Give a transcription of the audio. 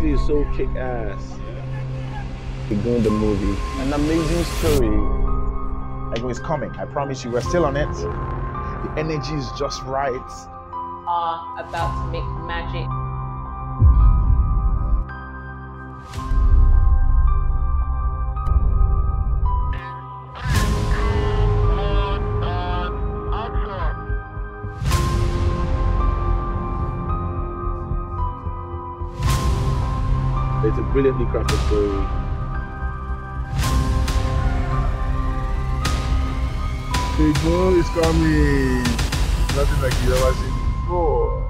movie is so kick ass. The Gunda movie. An amazing story. Like it's coming. I promise you, we're still on it. The energy is just right. Are about to make magic. It's a brilliantly crafted story. Big boy is coming. Nothing like you've ever seen before.